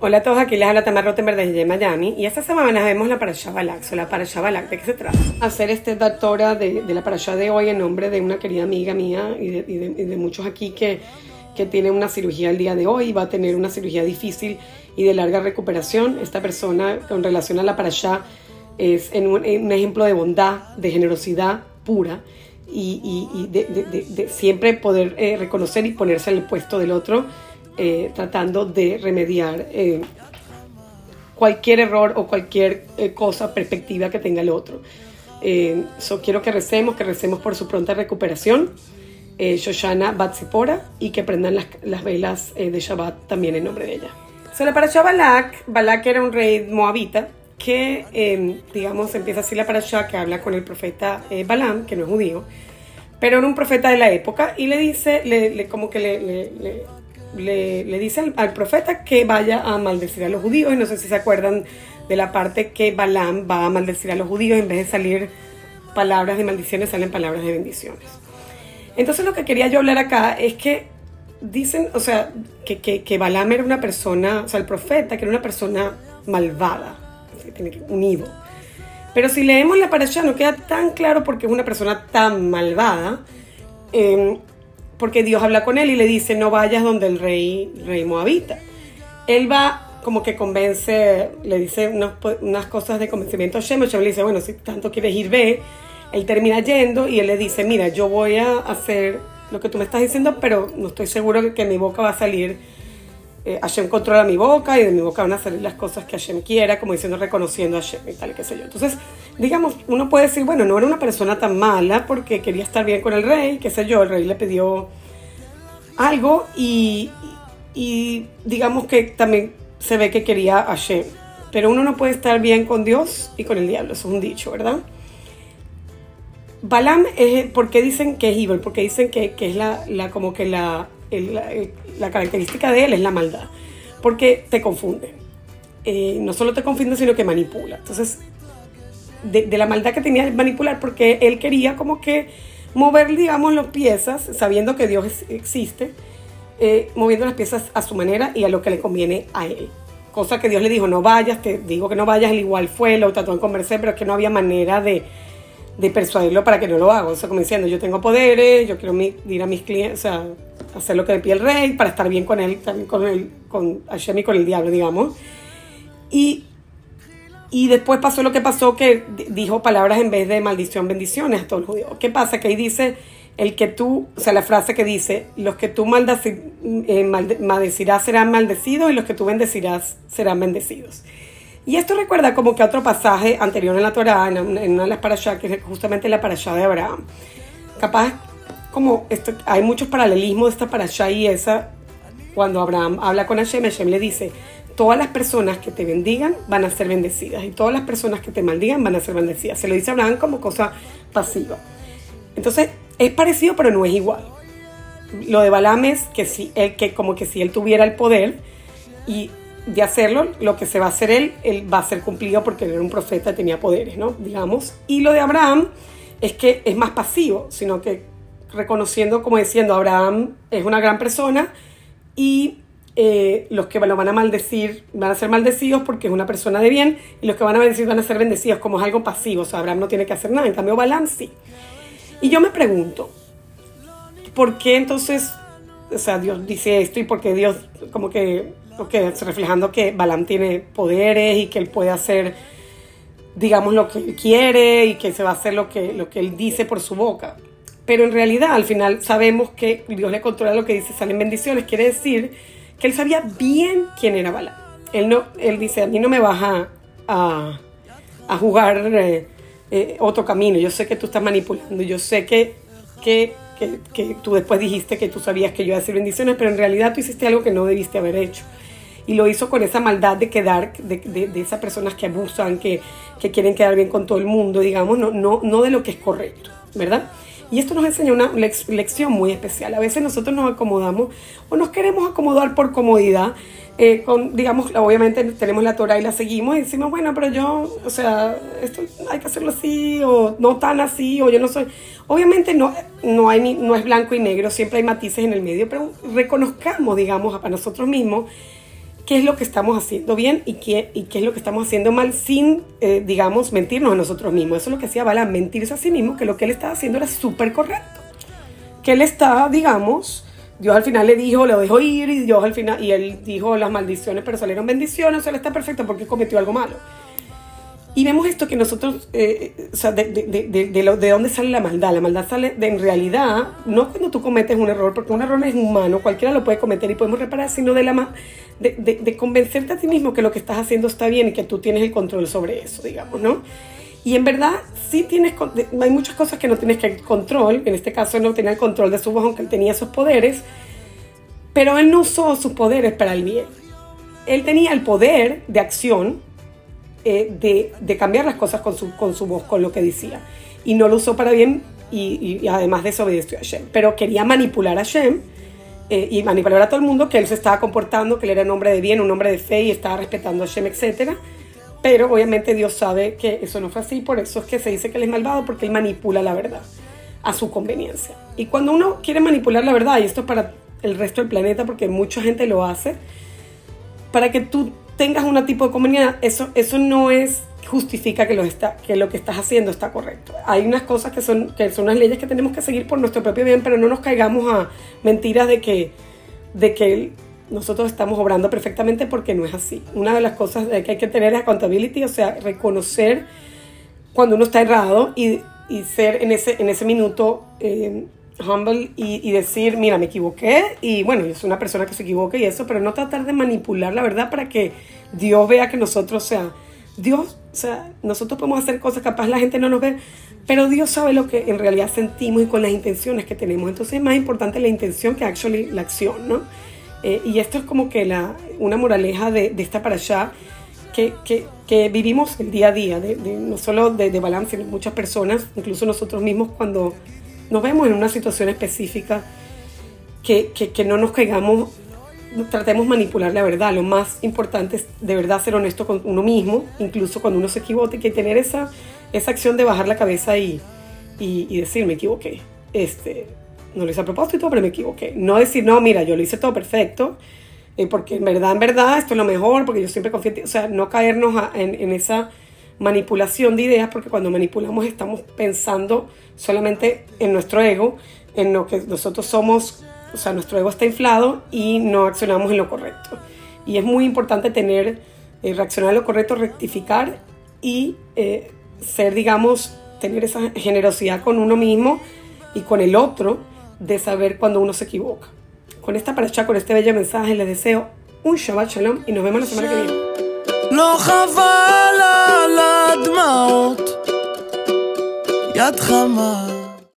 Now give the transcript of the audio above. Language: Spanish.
Hola a todos, aquí les habla Tamar Rottenberg desde Miami y esta semana vemos la Parashá Balak. So, la Parashá Balak, ¿de qué se trata? Hacer este doctora de, la Parashá de hoy en nombre de una querida amiga mía y de, y y muchos aquí que, que tienen una cirugía el día de hoy, va a tener una cirugía difícil y de larga recuperación. Esta persona, con relación a la Parashá, es un, ejemplo de bondad, de generosidad pura y, y, y de, de, siempre poder eh, reconocer y ponerse en el puesto del otro eh, tratando de remediar eh, cualquier error o cualquier eh, cosa, perspectiva que tenga el otro. Eh, so quiero que recemos, que recemos por su pronta recuperación, eh, Shoshana Batsipora, y que prendan las, las velas eh, de Shabbat también en nombre de ella. So, la parasha Balak, Balak era un rey moabita que, digamos, empieza así la parasha que habla con el profeta Balaam, que no es judío, pero era un profeta de la época, y le dice, le, le, como que le, le le, le, dice al, profeta que vaya a maldecir a los judíos. Y no sé si se acuerdan de la parte que Balaam va a maldecir a los judíos. En vez de salir palabras de maldiciones, salen palabras de bendiciones. Entonces lo que quería yo hablar acá es que dicen, o sea, que, que, que Balaam era una persona, o sea, el profeta, que era una persona malvada, unido. Pero si leemos la parasha no queda tan claro porque es una persona tan malvada. Eh, porque Dios habla con él y le dice, no vayas donde el rey, rey Moabita. Él va como que convence, le dice unas, unas cosas de convencimiento a Shem, Shem le dice, bueno, si tanto quieres ir, ve. Él termina yendo y él le dice, mira, yo voy a hacer lo que tú me estás diciendo, pero no estoy seguro que mi boca va a salir. Eh, Hashem controla mi boca y de mi boca van a salir las cosas que Hashem quiera, como diciendo, reconociendo a Hashem y tal, qué sé yo. Entonces, digamos, uno puede decir, bueno, no era una persona tan mala porque quería estar bien con el rey, qué sé yo, el rey le pidió algo y, y digamos que también se ve que quería a Hashem. Pero uno no puede estar bien con Dios y con el diablo, eso es un dicho, ¿verdad? Balaam, es, ¿por qué dicen que es evil? Porque dicen que, que es la, la, como que la, la, característica de él es la maldad. Porque te confunde. Eh, no solo te confunde, sino que manipula. Entonces, de, la maldad que tenía manipular, porque él quería como que mover, digamos, las piezas, sabiendo que Dios existe, eh, moviendo las piezas a su manera y a lo que le conviene a él. Cosa que Dios le dijo, no vayas, te digo que no vayas, él igual fue, lo trató de convencer, pero es que no había manera de, de persuadirlo para que no lo haga. O sea, como diciendo, yo tengo poderes, yo quiero ir a mis clientes, o sea, hacer lo que le pide el rey para estar bien con él, también con, el, con Hashem y con el diablo, digamos. Y, y después pasó lo que pasó, que dijo palabras en vez de maldición, bendiciones a todos los judíos. ¿Qué pasa? Que ahí dice, el que tú, o sea, la frase que dice, los que tú maldaci, eh, malde, maldecirás serán maldecidos y los que tú bendecirás serán bendecidos. Y esto recuerda como que otro pasaje anterior en la Torah, en, en una de las parashá, que es justamente la parashá de Abraham. Capaz, como hay muchos paralelismos de esta parashá y esa, cuando Abraham habla con Hashem, Hashem le dice, todas las personas que te bendigan van a ser bendecidas y todas las personas que te maldigan van a ser bendecidas. Se lo dice Abraham como cosa pasiva. Entonces, es parecido, pero no es igual. Lo de Balaam es que si él, que como que si él tuviera el poder y de hacerlo, lo que se va a hacer él, él va a ser cumplido porque él era un profeta tenía poderes, ¿no? Digamos. Y lo de Abraham es que es más pasivo, sino que reconociendo, como diciendo, Abraham es una gran persona y eh, los que lo van a maldecir van a ser maldecidos porque es una persona de bien y los que van a bendecir van a ser bendecidos como es algo pasivo, o sea, Abraham no tiene que hacer nada, en cambio Balaam sí. Y yo me pregunto, ¿por qué entonces, o sea, Dios dice esto y por qué Dios como que reflejando que Balaam tiene poderes y que él puede hacer, digamos, lo que él quiere y que se va a hacer lo que, lo que él dice por su boca. Pero en realidad, al final, sabemos que Dios le controla lo que dice, salen bendiciones. Quiere decir que él sabía bien quién era Balaam. Él, no, él dice, a mí no me vas a, a, a jugar eh, eh, otro camino. Yo sé que tú estás manipulando. Yo sé que, que, que, que tú después dijiste que tú sabías que yo iba a hacer bendiciones, pero en realidad tú hiciste algo que no debiste haber hecho y lo hizo con esa maldad de quedar, de, de, de esas personas que abusan, que, que, quieren quedar bien con todo el mundo, digamos, no, no, no de lo que es correcto, ¿verdad? Y esto nos enseña una lección muy especial. A veces nosotros nos acomodamos o nos queremos acomodar por comodidad. Eh, con, digamos, obviamente tenemos la Torah y la seguimos y decimos, bueno, pero yo, o sea, esto hay que hacerlo así o no tan así o yo no soy. Obviamente no, no, hay no es blanco y negro, siempre hay matices en el medio, pero reconozcamos, digamos, para nosotros mismos qué es lo que estamos haciendo bien y qué, y qué es lo que estamos haciendo mal sin, eh, digamos, mentirnos a nosotros mismos. Eso es lo que hacía Balaam, mentirse a sí mismo, que lo que él estaba haciendo era súper correcto. Que él estaba, digamos, Dios al final le dijo, lo dejó ir y Dios al final, y él dijo las maldiciones, pero salieron bendiciones, él está perfecto porque cometió algo malo. Y vemos esto que nosotros, eh, de, de, de, lo, de, dónde sale la maldad. La maldad sale de, en realidad, no cuando tú cometes un error, porque un error es humano, cualquiera lo puede cometer y podemos reparar, sino de, la, de, convencerte a ti mismo que lo que estás haciendo está bien y que tú tienes el control sobre eso, digamos, ¿no? Y en verdad, sí tienes, hay muchas cosas que no tienes que control, en este caso no tenía el control de su voz, aunque él tenía esos poderes, pero él no usó sus poderes para el bien. Él tenía el poder de acción, eh, de, cambiar las cosas con su, con su voz, con lo que decía. Y no lo usó para bien y, y además desobedeció a Shem. Pero quería manipular a Shem eh, y manipular a todo el mundo que él se estaba comportando, que él era un hombre de bien, un hombre de fe y estaba respetando a Shem, etc. Pero obviamente Dios sabe que eso no fue así, por eso es que se dice que él es malvado, porque él manipula la verdad a su conveniencia. Y cuando uno quiere manipular la verdad, y esto es para el resto del planeta, porque mucha gente lo hace, para que tú tengas un tipo de comunidad, eso, eso no es justifica que lo, está, que lo que estás haciendo está correcto. Hay unas cosas que son, que son unas leyes que tenemos que seguir por nuestro propio bien, pero no nos caigamos a mentiras de que, de que nosotros estamos obrando perfectamente porque no es así. Una de las cosas que hay que tener es accountability, o sea, reconocer cuando uno está errado y, y ser en ese, en ese minuto eh, humble y, decir, mira, me equivoqué y bueno, yo soy una persona que se equivoca y eso, pero no tratar de manipular la verdad para que Dios vea que nosotros, o sea, Dios, o sea, nosotros podemos hacer cosas, capaz la gente no nos ve, pero Dios sabe lo que en realidad sentimos y con las intenciones que tenemos. Entonces es más importante la intención que actually la acción, ¿no? Eh, y esto es como que la, una moraleja de, de esta para allá que, que, que, vivimos el día a día, de, no solo de, de balance, sino muchas personas, incluso nosotros mismos cuando nos vemos en una situación específica, que, que, no nos caigamos, tratemos de manipular la verdad. Lo más importante es de verdad ser honesto con uno mismo, incluso cuando uno se equivoque, que tener esa, esa acción de bajar la cabeza y, y, y decir, me equivoqué. Este, no lo hice a propósito, pero me equivoqué. No decir, no, mira, yo lo hice todo perfecto, eh, porque en verdad, en verdad, esto es lo mejor, porque yo siempre confío en ti. O sea, no caernos en, en, esa manipulación de ideas, porque cuando manipulamos estamos pensando solamente en nuestro ego, en lo que nosotros somos, o sea, nuestro ego está inflado y no accionamos en lo correcto. Y es muy importante tener, eh, reaccionar a lo correcto, rectificar y eh, ser, digamos, tener esa generosidad con uno mismo y con el otro de saber cuando uno se equivoca. Con esta paracha, con este bello mensaje, les deseo un Shabbat Shalom y nos vemos la semana que viene. הדמעות, יד חמה.